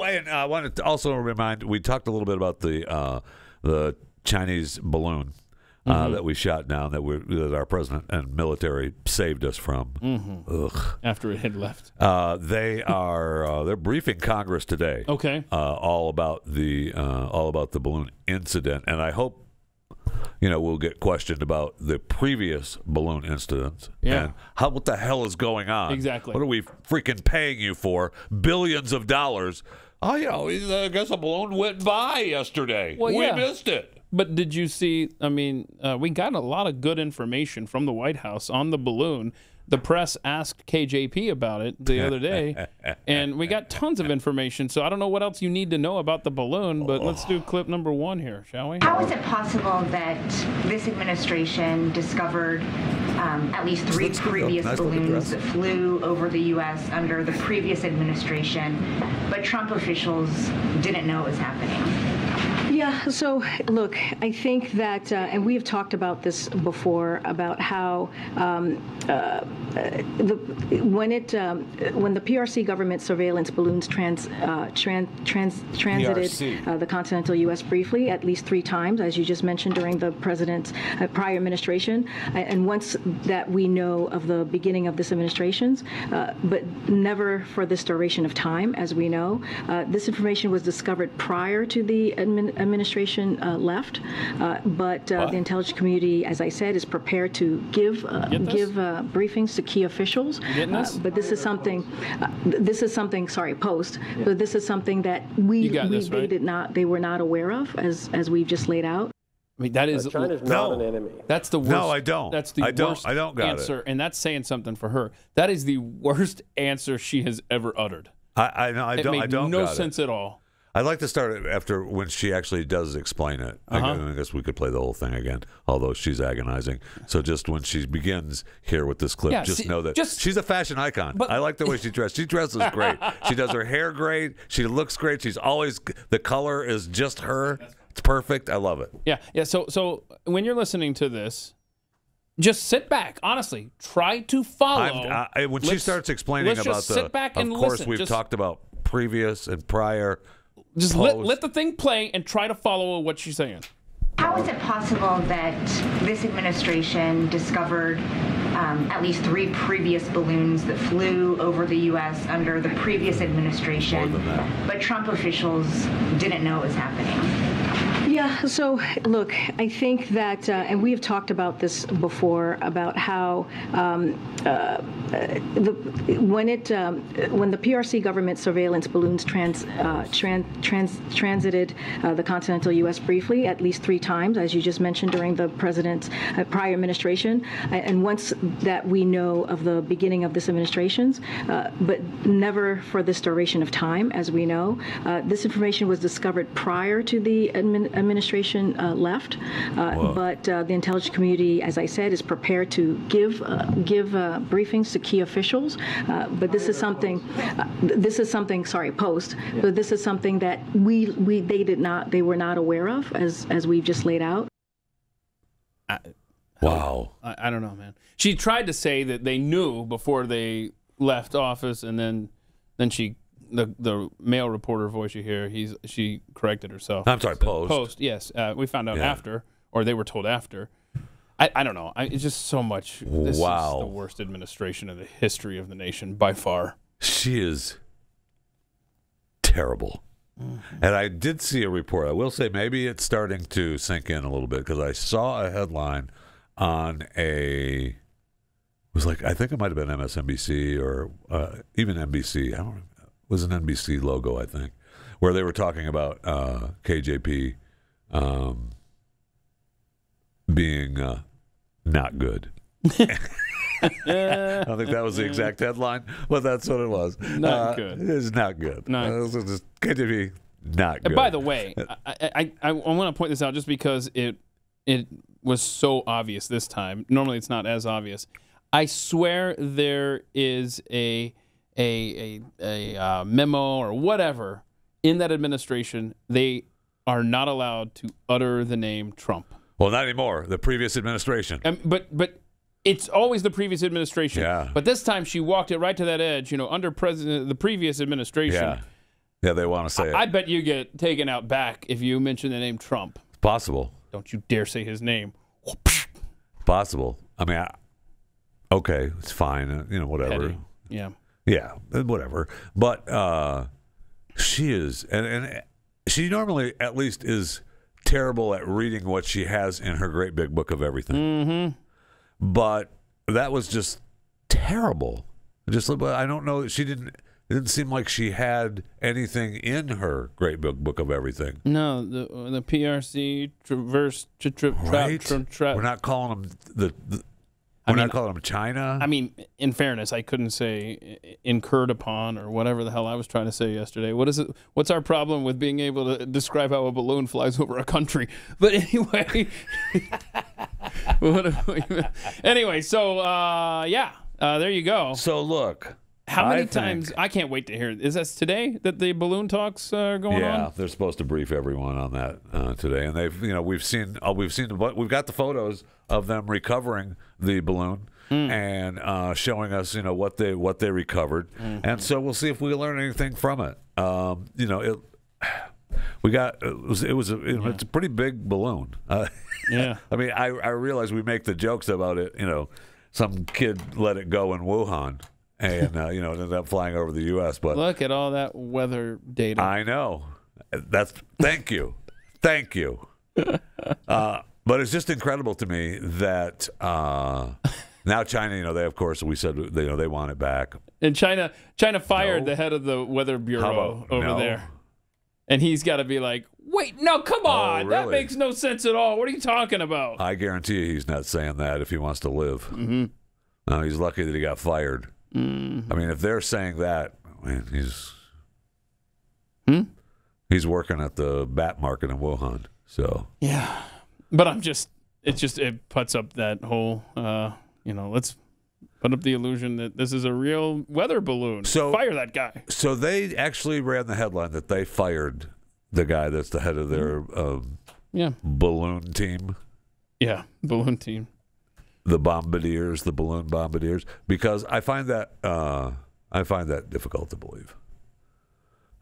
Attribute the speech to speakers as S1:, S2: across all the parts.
S1: oh, and I wanted to also remind we talked a little bit about the uh, the Chinese balloon. Uh,
S2: Mm-hmm.
S1: That we shot down, that we that our president and military saved us from.
S2: Mm-hmm.
S1: Ugh.
S2: After it had left.
S1: Uh, they are uh, they're briefing Congress today.
S2: Okay.
S1: uh, all about the uh, all about the balloon incident, and I hope you know we'll get questioned about the previous balloon incidents.
S2: Yeah.
S1: And how what the hell is going on?
S2: Exactly.
S1: What are we freaking paying you for? Billions of dollars. Oh, you know, I guess a balloon went by yesterday.
S2: Well,
S1: we
S2: yeah.
S1: missed it.
S2: But did you see? I mean, uh, we got a lot of good information from the White House on the balloon. The press asked KJP about it the other day, and we got tons of information. So I don't know what else you need to know about the balloon, but let's do clip number one here, shall we?
S3: How is it possible that this administration discovered um, at least three
S1: looks good,
S3: previous
S1: Nice
S3: balloons that flew over the U.S. under the previous administration, but Trump officials didn't know it was happening?
S4: Yeah, so look, I think that, uh, and we have talked about this before about how um, uh, the, when it um, when the PRC government surveillance balloons trans, uh, tran, trans transited uh, the continental U.S. briefly at least three times, as you just mentioned during the president's uh, prior administration, and once that we know of the beginning of this administration's, uh, but never for this duration of time, as we know. Uh, this information was discovered prior to the admin, administration uh, left, uh, but uh, the intelligence community, as I said, is prepared to give uh, give uh, briefings to key officials.
S2: getting
S4: Uh, but this is something. Uh, this is something. Sorry, post. But this is something that we, we
S2: this,
S4: they
S2: right?
S4: did not they were not aware of as as we've just laid out.
S2: I mean, that is
S5: China's
S1: No.
S5: not an enemy.
S2: That's the worst.
S1: No, I don't.
S2: That's the
S1: I don't-
S2: worst
S1: I don't got it.
S2: answer, and that's saying something for her. That is the worst answer she has ever uttered.
S1: I, I know. I
S2: It
S1: don't.
S2: made
S1: I don't.
S2: no
S1: got it.
S2: sense at all.
S1: I'd like to start after when she actually does explain it. I
S2: Uh-huh.
S1: I guess we could play the whole thing again, although she's agonizing. So just when she begins here with this clip,
S2: Yeah,
S1: just
S2: see,
S1: know that
S2: just-
S1: she's a fashion icon.
S2: But-
S1: I like the way she dresses. She dresses great. she does her hair great. She looks great. She's always the color is just her. It's perfect. I love it.
S2: Yeah, yeah. So, so when you're listening to this, just sit back. Honestly, try to follow.
S1: I'm, when she
S2: Let's-
S1: starts explaining about
S2: just
S1: the,
S2: sit back
S1: of course
S2: listen.
S1: we've
S2: Just-
S1: talked about previous and prior.
S2: Just let, let the thing play and try to follow what she's saying.
S3: How is it possible that this administration discovered um, at least three previous balloons that flew over the U.S. under the previous administration,
S1: More than that.
S3: but Trump officials didn't know it was happening?
S4: Yeah, so look, I think that, uh, and we have talked about this before about how um, uh, the, when it um, when the PRC government surveillance balloons trans, uh, tran, trans, transited uh, the continental U.S. briefly at least three times, as you just mentioned during the president's uh, prior administration, and once that we know of the beginning of this administration's, uh, but never for this duration of time, as we know. Uh, this information was discovered prior to the admin, administration uh, left, uh, but uh, the intelligence community, as I said, is prepared to give uh, give uh, briefings to key officials. Uh, but this is something. Uh, this is something. Sorry, post. But this is something that we we they did not they were not aware of as as we've just laid out.
S1: Wow.
S2: I, I don't know, man. She tried to say that they knew before they left office, and then then she the the male reporter voice you hear, he's she corrected herself.
S1: I'm sorry, post.
S2: Post, yes. Uh, we found out
S1: Yeah.
S2: after, or they were told after. I, I don't know. I, it's just so much. This
S1: Wow.
S2: is the worst administration in the history of the nation by far.
S1: She is terrible. And I did see a report. I will say maybe it's starting to sink in a little bit because I saw a headline on a it was like I think it might have been MSNBC or uh, even NBC. I don't remember. It was an NBC logo, I think, where they were talking about uh, KJP um, being uh, not good. I don't think that was the exact headline, but that's what it was.
S2: Not
S1: Uh,
S2: good.
S1: It's not good.
S2: Not-
S1: Uh, is just KJP not good.
S2: And by the way, I, I, I, I want to point this out just because it it was so obvious this time. Normally, it's not as obvious. I swear there is a a a, a uh, memo or whatever in that administration. They are not allowed to utter the name Trump.
S1: Well, not anymore. The previous administration.
S2: Um, but but it's always the previous administration.
S1: Yeah.
S2: But this time she walked it right to that edge. You know, under president the previous administration.
S1: Yeah. Yeah, they want to say it.
S2: I bet you get taken out back if you mention the name Trump.
S1: It's Possible.
S2: Don't you dare say his name.
S1: Possible. I mean, I, okay, it's fine. uh, You know, whatever.
S2: Petty. Yeah.
S1: Yeah, uh, whatever. But uh, she is, and, and she normally at least is terrible at reading what she has in her great big book of everything. Mm-hmm. But that was just terrible. Just I don't know. She didn't. It didn't seem like she had anything in her great big book of everything.
S2: No, the the PRC traverse tra, tra, tra,
S1: Right?
S2: tra, tra-
S1: We're not calling them the. the
S2: I
S1: we're
S2: mean,
S1: not calling them China.
S2: I mean, in fairness, I couldn't say incurred upon or whatever the hell I was trying to say yesterday. What is it? What's our problem with being able to describe how a balloon flies over a country? But anyway, we- anyway, so uh, yeah, uh, there you go.
S1: so look.
S2: How
S1: I
S2: many
S1: think-
S2: times? I can't wait to hear. Is that today that the balloon talks uh, are going
S1: Yeah,
S2: on?
S1: Yeah, they're supposed to brief everyone on that uh, today, and they've you know we've seen uh, we've seen but we've got the photos of them recovering the balloon
S2: Hmm.
S1: and uh, showing us you know what they what they recovered,
S2: Mm-hmm.
S1: and so we'll see if we learn anything from it. Um, you know it. We got it was it was a, it- it's a pretty big balloon. Uh,
S2: Yeah.
S1: I mean I I realize we make the jokes about it. You know, some kid let it go in Wuhan. And uh, you know, it ended up flying over the U.S. But
S2: Look at all that weather data.
S1: I know. That's thank you, thank you. Uh, but it's just incredible to me that uh, now China, you know, they of course we said they, you know they want it back.
S2: And China, China fired
S1: No.
S2: the head of the weather bureau
S1: about
S2: over
S1: no?
S2: there, and he's got to be like, "Wait, no, come on, that
S1: Oh, really?
S2: makes no sense at all. What are you talking about?"
S1: I guarantee you, he's not saying that if he wants to live. Mm-hmm. No, he's lucky that he got fired.
S2: Mm-hmm.
S1: I mean, if they're saying that, man, he's
S2: Hmm?
S1: he's working at the bat market in Wuhan. So
S2: Yeah, but I'm just, it just it puts up that whole, uh, you know, let's put up the illusion that this is a real weather balloon.
S1: So-
S2: fire that guy.
S1: So they actually ran the headline that they fired the guy that's the head of their um,
S2: Yeah,
S1: balloon team,
S2: yeah, balloon team.
S1: The bombardiers, the balloon bombardiers, because I find that uh, I find that difficult to believe.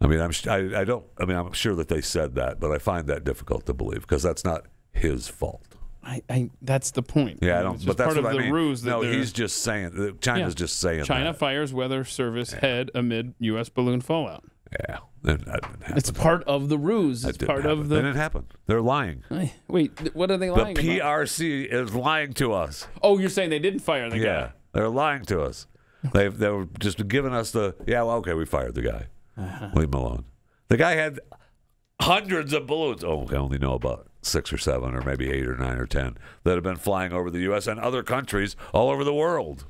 S1: I mean, I'm I, I don't. I mean, I'm sure that they said that, but I find that difficult to believe because that's not his fault.
S2: I, I, that's the point.
S1: Yeah, I
S2: It's
S1: don't.
S2: just
S1: But that's
S2: part of
S1: I
S2: the
S1: mean.
S2: ruse. That
S1: no, he's just saying. China's
S2: Yeah.
S1: just saying.
S2: China
S1: that.
S2: fires weather service head amid U.S. balloon fallout.
S1: Yeah, that that didn't happen.
S2: It's part of the ruse. It's part
S1: happen.
S2: of the.
S1: didn't happen. They're lying.
S2: Wait, what are they
S1: The
S2: lying about?
S1: PRC is lying to us.
S2: Oh, you're saying they didn't fire the
S1: Yeah,
S2: guy?
S1: Yeah, they're lying to us. They they were just giving us the yeah. Well, okay, we fired the guy.
S2: Uh-huh.
S1: Leave him alone. The guy had hundreds of balloons. Oh, I only know about six or seven, or maybe eight or nine or ten that have been flying over the U.S. and other countries all over the world.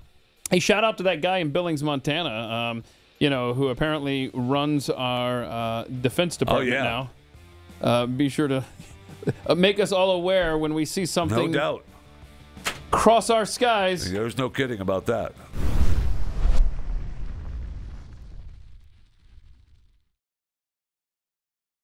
S2: Hey, shout out to that guy in Billings, Montana. Um, you know, who apparently runs our uh, defense department
S1: Oh, yeah.
S2: now. Uh, be sure to uh, make us all aware when we see something.
S1: No doubt.
S2: cross our skies.
S1: There's no kidding about that.